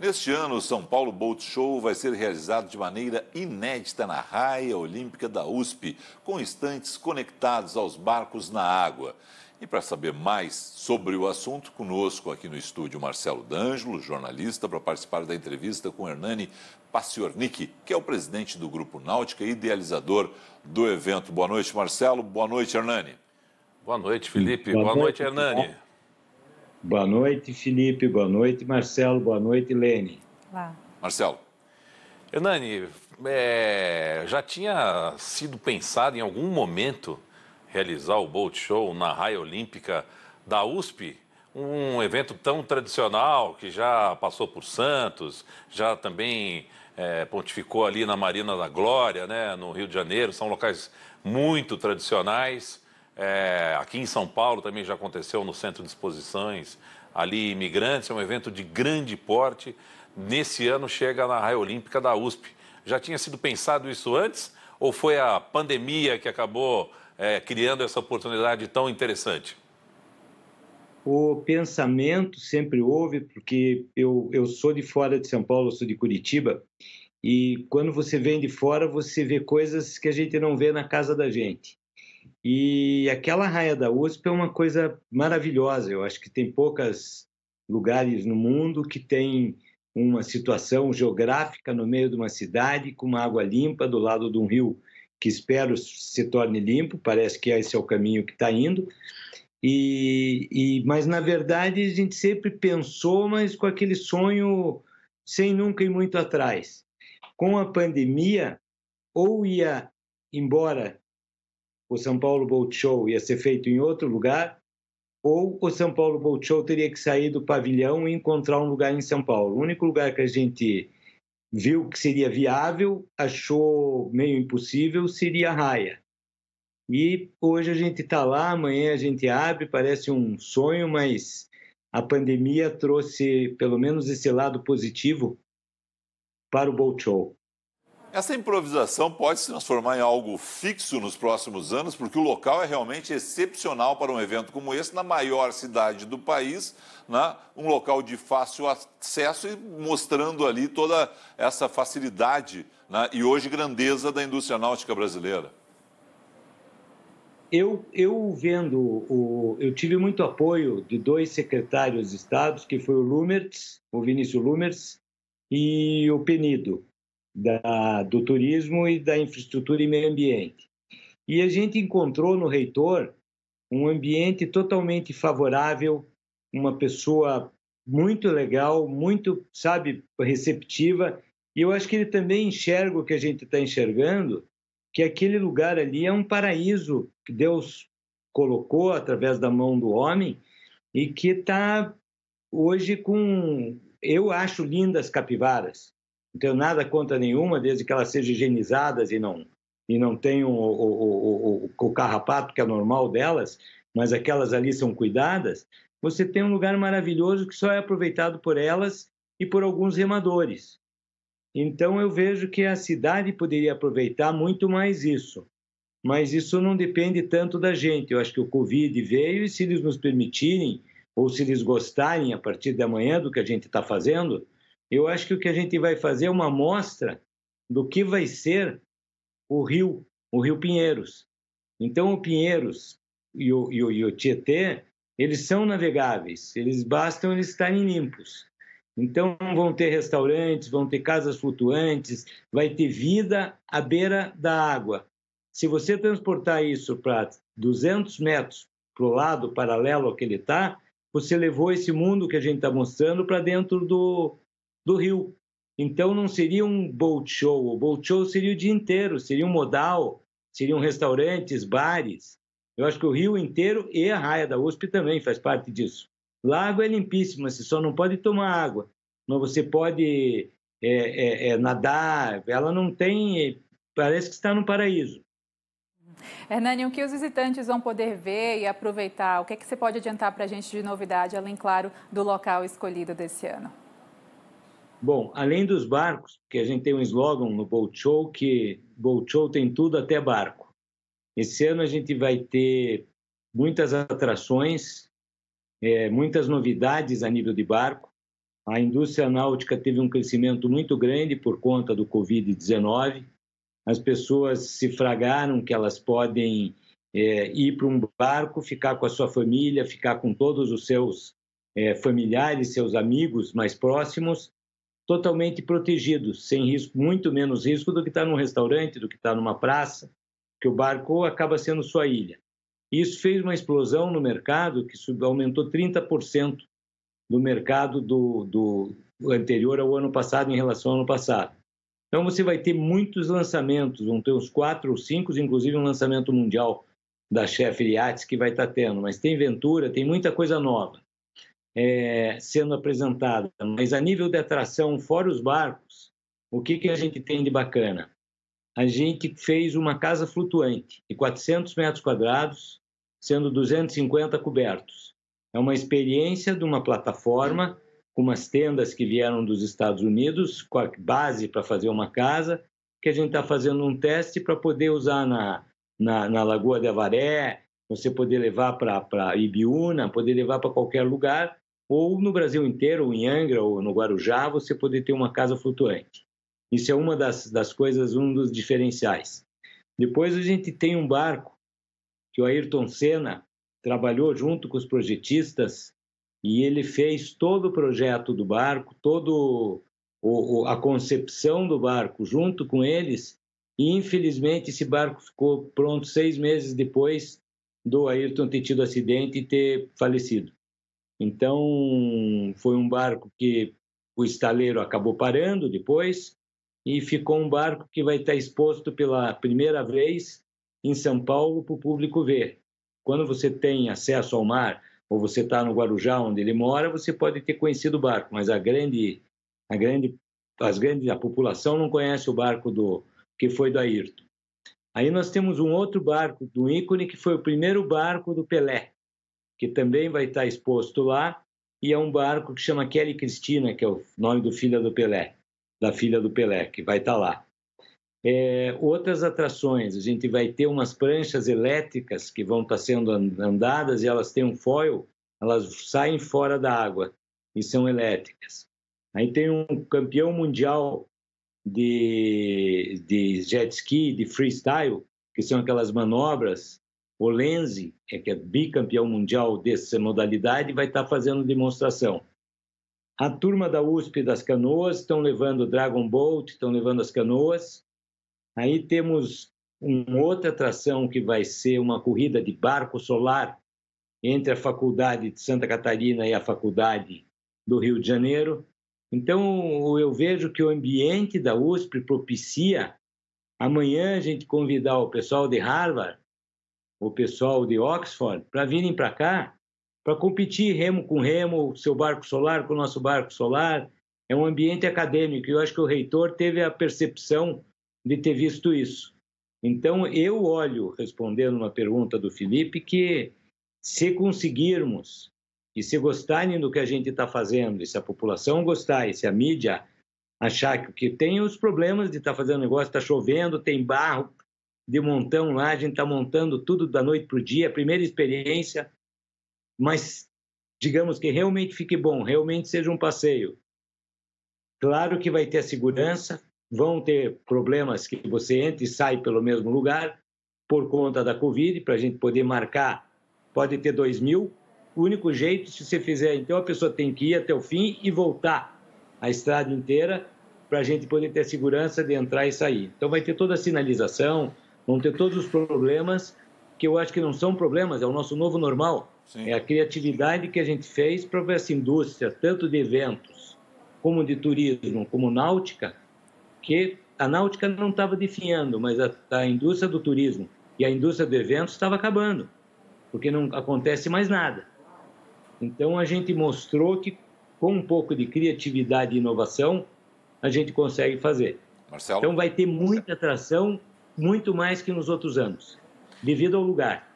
Neste ano, o São Paulo Boat Show vai ser realizado de maneira inédita na raia olímpica da USP, com estantes conectados aos barcos na água. E para saber mais sobre o assunto, conosco aqui no estúdio Marcelo D'Angelo, jornalista, para participar da entrevista com Hernani Paciornik, que é o presidente do Grupo Náutica e idealizador do evento. Boa noite, Marcelo. Boa noite, Hernani. Boa noite, Felipe. Boa, Boa noite, noite, Hernani. Boa noite, Felipe. Boa noite, Marcelo. Boa noite, Lene. Lá. Marcelo. Hernani, é, já tinha sido pensado em algum momento realizar o Boat Show na raia olímpica da USP? Um evento tão tradicional que já passou por Santos, já também é, pontificou ali na Marina da Glória, né, no Rio de Janeiro, são locais muito tradicionais. É, aqui em São Paulo também já aconteceu no Centro de Exposições, ali Imigrantes, é um evento de grande porte. Nesse ano chega na Raia Olímpica da USP. Já tinha sido pensado isso antes ou foi a pandemia que acabou é, criando essa oportunidade tão interessante? O pensamento sempre houve, porque eu, eu sou de fora de São Paulo, sou de Curitiba, e quando você vem de fora, você vê coisas que a gente não vê na casa da gente. E aquela raia da USP é uma coisa maravilhosa. Eu acho que tem poucos lugares no mundo que tem uma situação geográfica no meio de uma cidade com uma água limpa do lado de um rio que espero se torne limpo. Parece que esse é o caminho que está indo. E, e, mas na verdade a gente sempre pensou, mas com aquele sonho sem nunca ir muito atrás. Com a pandemia, ou ia embora o São Paulo Boat Show ia ser feito em outro lugar, ou o São Paulo Boat Show teria que sair do pavilhão e encontrar um lugar em São Paulo. O único lugar que a gente viu que seria viável, achou meio impossível, seria a raia. E hoje a gente está lá, amanhã a gente abre, parece um sonho, mas a pandemia trouxe pelo menos esse lado positivo para o Boat Show. Essa improvisação pode se transformar em algo fixo nos próximos anos, porque o local é realmente excepcional para um evento como esse, na maior cidade do país, né? um local de fácil acesso e mostrando ali toda essa facilidade né? e hoje grandeza da indústria náutica brasileira. Eu, eu vendo, o, eu tive muito apoio de dois secretários de Estado, que foi o Lumertz, o Vinícius Lumertz, e o Penido da, do turismo e da infraestrutura e meio ambiente. E a gente encontrou no reitor um ambiente totalmente favorável, uma pessoa muito legal, muito, sabe, receptiva. E eu acho que ele também enxerga o que a gente está enxergando, que aquele lugar ali é um paraíso que Deus colocou através da mão do homem e que está hoje com, eu acho lindas capivaras. Não tenho nada contra nenhuma, desde que elas sejam higienizadas e não, e não tenham o, o, o, o carrapato, que é normal delas, mas aquelas ali são cuidadas. Você tem um lugar maravilhoso que só é aproveitado por elas e por alguns remadores. Então eu vejo que a cidade poderia aproveitar muito mais isso. Mas isso não depende tanto da gente. Eu acho que o Covid veio e se eles nos permitirem, ou se eles gostarem a partir de amanhã do que a gente está fazendo, eu acho que o que a gente vai fazer é uma amostra do que vai ser o rio, o rio Pinheiros. Então, o Pinheiros e o, e o, e o Tietê, eles são navegáveis, eles bastam eles estarem limpos. Então, vão ter restaurantes, vão ter casas flutuantes, vai ter vida à beira da água. Se você transportar isso para 200 metros para o lado paralelo ao que ele está, você levou esse mundo que a gente está mostrando para dentro do, do rio. Então não seria um boat show, o boat show seria o dia inteiro, seria um modal, seriam restaurantes, bares. Eu acho que o rio inteiro e a raia da USP também faz parte disso. Água é limpíssima, você só não pode tomar água, mas você pode é, é, é, nadar, ela não tem, parece que está no paraíso. Hernani, o que os visitantes vão poder ver e aproveitar? O que, é que você pode adiantar para a gente de novidade, além, claro, do local escolhido desse ano? Bom, além dos barcos, que a gente tem um slogan no Boat Show que Boat Show tem tudo até barco. Esse ano a gente vai ter muitas atrações, é, muitas novidades a nível de barco. A indústria náutica teve um crescimento muito grande por conta do Covid-19. As pessoas se fragaram que elas podem é, ir para um barco, ficar com a sua família, ficar com todos os seus é, familiares, seus amigos mais próximos, totalmente protegidos, sem risco, muito menos risco do que estar num restaurante, do que estar numa praça, que o barco acaba sendo sua ilha. Isso fez uma explosão no mercado que aumentou 30% do mercado do, do anterior ao ano passado em relação ao ano passado. Então você vai ter muitos lançamentos, vão ter uns quatro ou cinco, inclusive um lançamento mundial da Chef Yachts que vai estar tendo, mas tem Ventura, tem muita coisa nova é, sendo apresentada. Mas a nível de atração, fora os barcos, o que, que a gente tem de bacana? A gente fez uma casa flutuante de 400 metros quadrados, sendo 250 cobertos. É uma experiência de uma plataforma com umas tendas que vieram dos Estados Unidos, com a base para fazer uma casa, que a gente está fazendo um teste para poder usar na, na, na, Lagoa de Avaré, você poder levar para Ibiúna, poder levar para qualquer lugar, ou no Brasil inteiro, ou em Angra, ou no Guarujá, você poder ter uma casa flutuante. Isso é uma das, das coisas, um dos diferenciais. Depois a gente tem um barco que o Ayrton Senna trabalhou junto com os projetistas e ele fez todo o projeto do barco, todo o, a concepção do barco junto com eles. E infelizmente esse barco ficou pronto seis meses depois do Ayrton ter tido acidente e ter falecido. Então foi um barco que o estaleiro acabou parando depois e ficou um barco que vai estar exposto pela primeira vez em São Paulo para o público ver. Quando você tem acesso ao mar ou você está no Guarujá onde ele mora, você pode ter conhecido o barco, mas a grande, a grande, as grandes, a população não conhece o barco do que foi do Ayrton. Aí nós temos um outro barco do ícone que foi o primeiro barco do Pelé, que também vai estar exposto lá e é um barco que chama Kelly Cristina, que é o nome do filho do Pelé, da filha do Pelé, que vai estar lá. É, outras atrações, a gente vai ter umas pranchas elétricas que vão estar sendo andadas e elas têm um foil, elas saem fora da água e são elétricas. Aí tem um campeão mundial de, de jet ski, de freestyle, que são aquelas manobras. O é que é bicampeão mundial dessa modalidade, vai estar fazendo demonstração. A turma da USP das canoas estão levando Dragon Boat, estão levando as canoas. Aí temos uma outra atração que vai ser uma corrida de barco solar entre a Faculdade de Santa Catarina e a Faculdade do Rio de Janeiro. Então, eu vejo que o ambiente da USP propicia amanhã a gente convidar o pessoal de Harvard, o pessoal de Oxford, para virem para cá, para competir remo com remo, seu barco solar com o nosso barco solar. É um ambiente acadêmico e eu acho que o reitor teve a percepção de ter visto isso. Então, eu olho, respondendo uma pergunta do Felipe, que se conseguirmos e se gostarem do que a gente está fazendo, e se a população gostar, e se a mídia achar que tem os problemas de estar tá fazendo negócio, está chovendo, tem barro de montão lá, a gente está montando tudo da noite para o dia, primeira experiência, mas digamos que realmente fique bom, realmente seja um passeio. Claro que vai ter a segurança, vão ter problemas que você entra e sai pelo mesmo lugar por conta da Covid, para a gente poder marcar, pode ter dois mil. O único jeito, se você fizer, então a pessoa tem que ir até o fim e voltar a estrada inteira para a gente poder ter segurança de entrar e sair. Então vai ter toda a sinalização, vão ter todos os problemas que eu acho que não são problemas, é o nosso novo normal. Sim. É a criatividade que a gente fez para essa indústria, tanto de eventos, como de turismo, como náutica, que a náutica não estava definhando, mas a, a indústria do turismo e a indústria do evento estava acabando, porque não acontece mais nada. Então a gente mostrou que com um pouco de criatividade e inovação a gente consegue fazer. Marcelo? Então vai ter muita atração, muito mais que nos outros anos, devido ao lugar.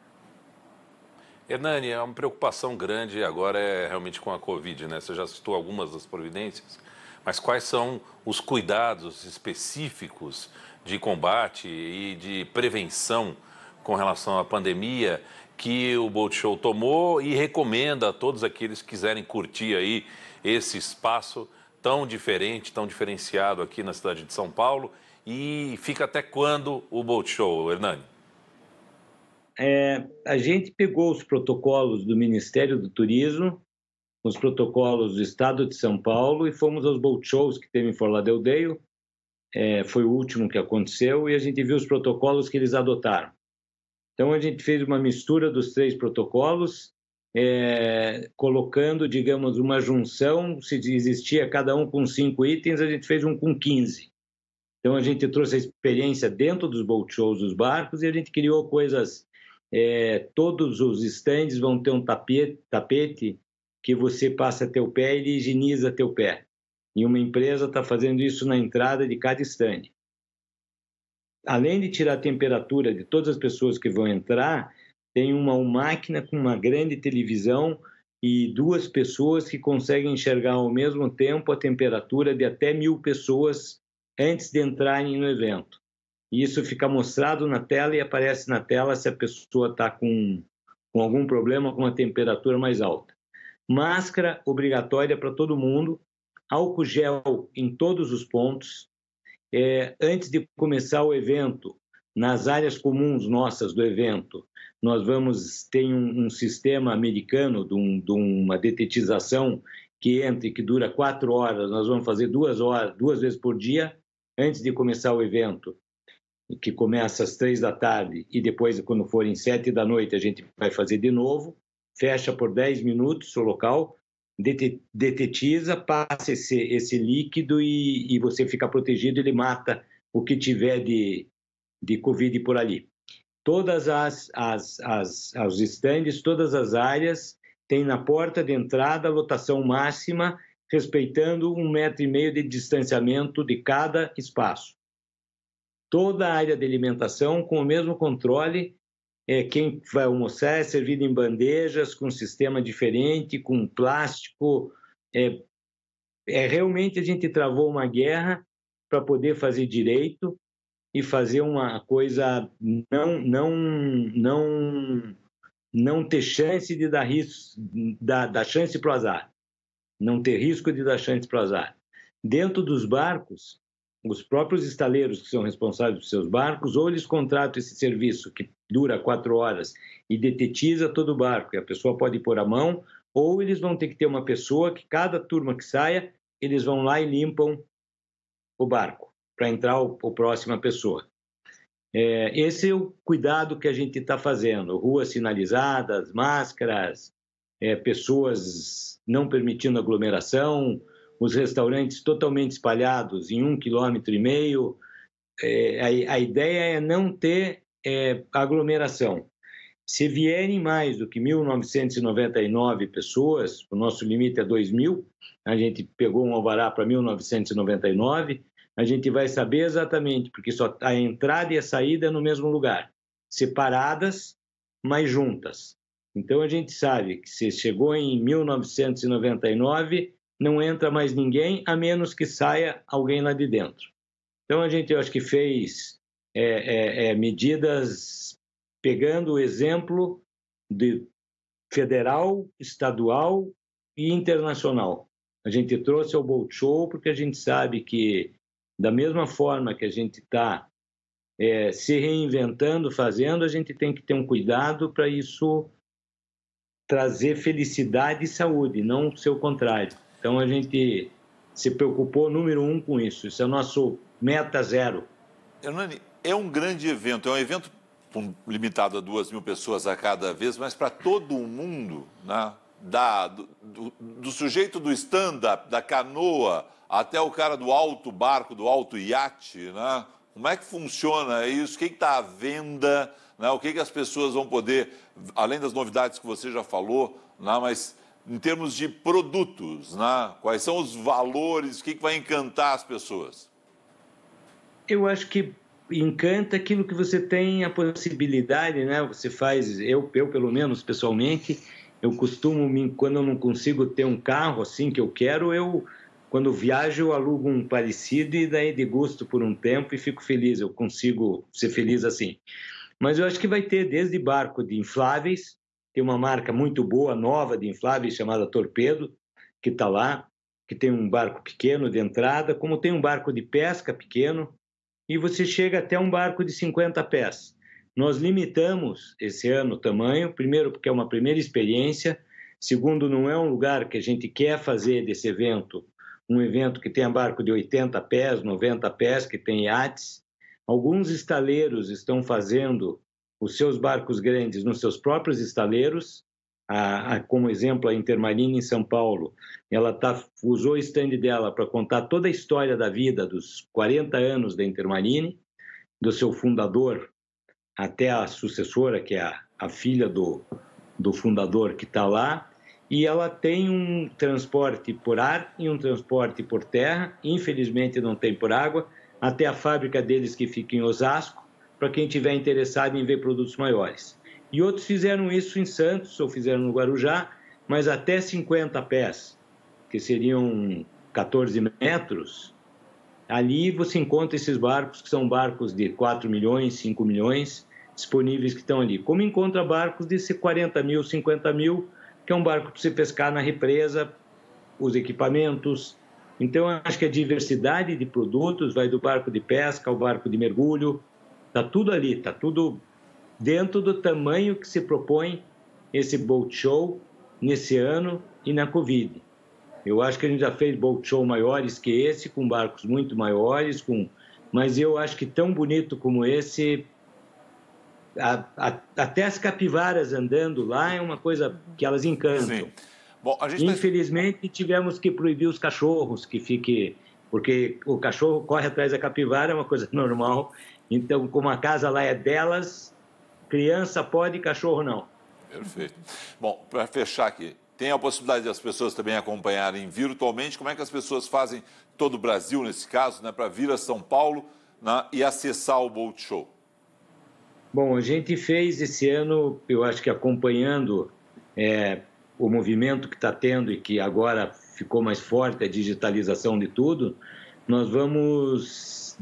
Hernani, é uma preocupação grande agora é realmente com a Covid, né? Você já citou algumas das providências mas quais são os cuidados específicos de combate e de prevenção com relação à pandemia que o Boat Show tomou e recomenda a todos aqueles que quiserem curtir aí esse espaço tão diferente, tão diferenciado aqui na cidade de São Paulo? E fica até quando o Boat Show, Hernani? É, a gente pegou os protocolos do Ministério do Turismo, os protocolos do Estado de São Paulo e fomos aos boat shows que teve em Fort Lauderdale. É, foi o último que aconteceu e a gente viu os protocolos que eles adotaram. Então a gente fez uma mistura dos três protocolos, é, colocando, digamos, uma junção. Se existia cada um com cinco itens, a gente fez um com 15. Então a gente trouxe a experiência dentro dos boat shows dos barcos e a gente criou coisas. É, todos os estandes vão ter um tapete, tapete que você passa teu pé e ele higieniza teu pé. E uma empresa está fazendo isso na entrada de cada estande. Além de tirar a temperatura de todas as pessoas que vão entrar, tem uma máquina com uma grande televisão e duas pessoas que conseguem enxergar ao mesmo tempo a temperatura de até mil pessoas antes de entrarem no evento. E isso fica mostrado na tela e aparece na tela se a pessoa está com, com algum problema com a temperatura mais alta. Máscara obrigatória para todo mundo, álcool gel em todos os pontos. É, antes de começar o evento, nas áreas comuns nossas do evento, nós vamos ter um, um sistema americano de, um, de, uma detetização que entra e que dura quatro horas. Nós vamos fazer duas horas, duas vezes por dia, antes de começar o evento, que começa às três da tarde, e depois, quando forem sete da noite, a gente vai fazer de novo, fecha por dez minutos o local, detetiza, passa esse, esse líquido e, e você fica protegido, ele mata o que tiver de, de Covid por ali. Todas as, as, as, os estandes, todas as áreas têm na porta de entrada a lotação máxima respeitando um metro e meio de distanciamento de cada espaço. Toda a área de alimentação com o mesmo controle. É, quem vai almoçar é servido em bandejas com um sistema diferente, com plástico. É, é realmente a gente travou uma guerra para poder fazer direito e fazer uma coisa não não não não ter chance de dar risco da, da chance para o azar não ter risco de dar chance para azar. Dentro dos barcos, os próprios estaleiros que são responsáveis por seus barcos, ou eles contratam esse serviço que dura quatro horas e detetiza todo o barco, e a pessoa pode pôr a mão, ou eles vão ter que ter uma pessoa que cada turma que saia, eles vão lá e limpam o barco para entrar o, o próxima pessoa. É, esse é o cuidado que a gente está fazendo. Ruas sinalizadas, máscaras, é, pessoas não permitindo aglomeração, os restaurantes totalmente espalhados em um quilômetro e meio. É, a, a, ideia é não ter é, aglomeração. Se vierem mais do que 1.999 pessoas, o nosso limite é 2.000, a gente pegou um alvará para 1.999, a gente vai saber exatamente, porque só a entrada e a saída é no mesmo lugar, separadas, mas juntas. Então a gente sabe que se chegou em 1999, não entra mais ninguém, a menos que saia alguém lá de dentro. Então a gente, eu acho que fez é, é, é, medidas pegando o exemplo de federal, estadual e internacional. A gente trouxe ao Bolt Show porque a gente sabe que, da mesma forma que a gente está é, se reinventando, fazendo, a gente tem que ter um cuidado para isso trazer felicidade e saúde, não o seu contrário. Então a gente se preocupou número um com isso. Isso é o nosso meta zero. Hernani, é um grande evento, é um evento limitado a duas mil pessoas a cada vez, mas para todo mundo, né? Da, do, do, do, sujeito do stand, da, da canoa, até o cara do alto barco, do alto iate, né? Como é que funciona isso? O que está à venda? Né? O que, que as pessoas vão poder, além das novidades que você já falou, né? mas em termos de produtos, né? quais são os valores, o que, que vai encantar as pessoas? Eu acho que encanta aquilo que você tem a possibilidade, né? Você faz, eu, eu pelo menos pessoalmente, eu costumo, quando eu não consigo ter um carro assim que eu quero, eu quando viajo eu alugo um parecido e daí de gosto por um tempo e fico feliz, eu consigo ser feliz assim. Mas eu acho que vai ter desde barco de infláveis, tem uma marca muito boa, nova de infláveis, chamada Torpedo, que está lá. que tem um barco pequeno de entrada, como tem um barco de pesca pequeno, e você chega até um barco de 50 pés. Nós limitamos esse ano o tamanho, primeiro porque é uma primeira experiência, segundo não é um lugar que a gente quer fazer desse evento, um evento que tenha barco de 80 pés, 90 pés, que tem iates. Alguns estaleiros estão fazendo os seus barcos grandes nos seus próprios estaleiros, a, a, como exemplo a Intermarine em São Paulo, ela tá, usou o stand dela para contar toda a história da vida dos 40 anos da Intermarine, do seu fundador até a sucessora, que é a, a filha do, do fundador que está lá, e ela tem um transporte por ar e um transporte por terra, infelizmente não tem por água, até a fábrica deles que fica em Osasco, para quem tiver interessado em ver produtos maiores. E outros fizeram isso em Santos ou fizeram no Guarujá, mas até 50 pés, que seriam 14 metros. Ali você encontra esses barcos, que são barcos de 4 milhões, 5 milhões, disponíveis que estão ali. Como encontra barcos de 40 mil, 50 mil, que é um barco para você pescar na represa, os equipamentos. Então, acho que a diversidade de produtos vai do barco de pesca ao barco de mergulho, está tudo ali, está tudo dentro do tamanho que se propõe esse boat show nesse ano e na Covid. Eu acho que a gente já fez boat show maiores que esse, com barcos muito maiores, com mas eu acho que tão bonito como esse, a, a, até as capivaras andando lá é uma coisa que elas encantam. Sim. Bom, tá Infelizmente tá... tivemos que proibir os cachorros que fique, porque o cachorro corre atrás da capivara é uma coisa normal. Então, como a casa lá é delas, Criança pode, cachorro não. Perfeito. Bom, para fechar aqui, tem a possibilidade de as pessoas também acompanharem virtualmente. Como é que as pessoas fazem, todo o Brasil nesse caso, né, para vir a São Paulo né, e acessar o Boat Show? Bom, a gente fez esse ano, eu acho que acompanhando é, o movimento que está tendo e que agora ficou mais forte, a digitalização de tudo, nós vamos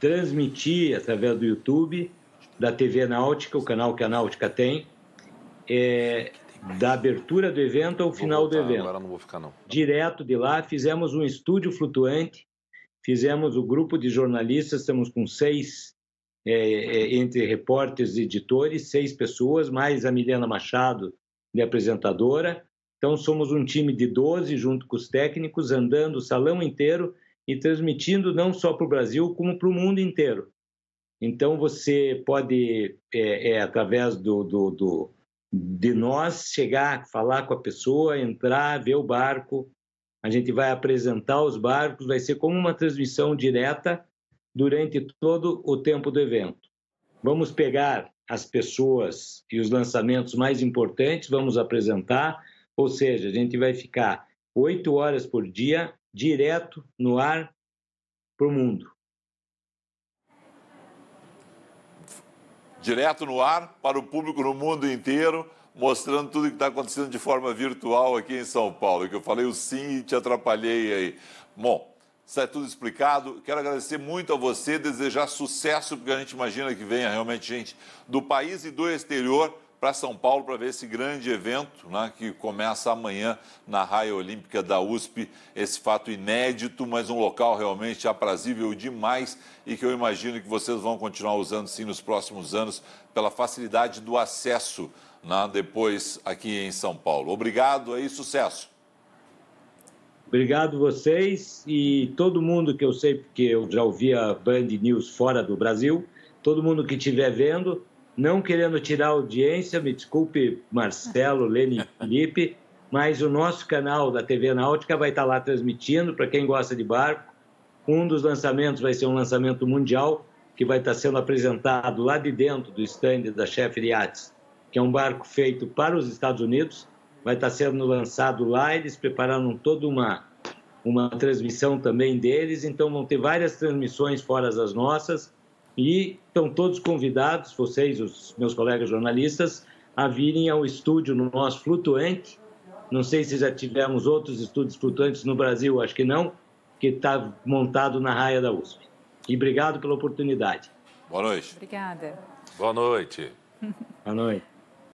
transmitir através do YouTube da TV Náutica, o canal que a Náutica tem, é, da abertura do evento ao final voltar, do evento. Agora não vou ficar, não. Direto de lá, fizemos um estúdio flutuante, fizemos o grupo de jornalistas, estamos com seis, é, é, entre repórteres e editores, seis pessoas, mais a Milena Machado, de apresentadora. Então, somos um time de 12, junto com os técnicos, andando o salão inteiro e transmitindo não só para o Brasil, como para o mundo inteiro. Então, você pode, é, é, através do, do, do, de nós, chegar, falar com a pessoa, entrar, ver o barco. A gente vai apresentar os barcos, vai ser como uma transmissão direta durante todo o tempo do evento. Vamos pegar as pessoas e os lançamentos mais importantes, vamos apresentar, ou seja, a gente vai ficar oito horas por dia direto no ar para o mundo. direto no ar para o público no mundo inteiro, mostrando tudo que está acontecendo de forma virtual aqui em São Paulo. Que eu falei o sim e te atrapalhei aí. Bom, está é tudo explicado. Quero agradecer muito a você, desejar sucesso, porque a gente imagina que venha realmente gente do país e do exterior para São Paulo para ver esse grande evento né, que começa amanhã na Raia Olímpica da USP. Esse fato inédito, mas um local realmente aprazível demais e que eu imagino que vocês vão continuar usando sim nos próximos anos pela facilidade do acesso né, depois aqui em São Paulo. Obrigado aí, sucesso. Obrigado vocês e todo mundo que eu sei, porque eu já ouvi a Band News fora do Brasil, todo mundo que estiver vendo, não querendo tirar audiência, me desculpe, Marcelo, Lene e Felipe, mas o nosso canal da TV Náutica vai estar lá transmitindo para quem gosta de barco. Um dos lançamentos vai ser um lançamento mundial que vai estar sendo apresentado lá de dentro do stand da Chef Yachts, que é um barco feito para os Estados Unidos. Vai estar sendo lançado lá, eles prepararam toda uma, uma transmissão também deles, então vão ter várias transmissões fora das nossas e estão todos convidados, vocês, os meus colegas jornalistas, a virem ao estúdio no nosso flutuante. Não sei se já tivemos outros estúdios flutuantes no Brasil, acho que não, que está montado na raia da USP. E obrigado pela oportunidade. Boa noite. Obrigada. Boa noite. Boa noite.